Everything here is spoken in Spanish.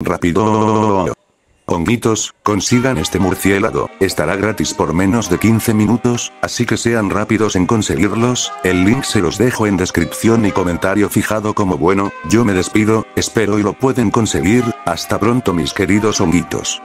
Rápido. Honguitos, consigan este murciélago, estará gratis por menos de 15 minutos, así que sean rápidos en conseguirlos, el link se los dejo en descripción y comentario fijado como bueno, yo me despido, espero y lo pueden conseguir, hasta pronto mis queridos honguitos.